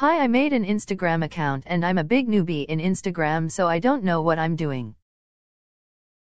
Hi I made an Instagram account and I'm a big newbie in Instagram so I don't know what I'm doing.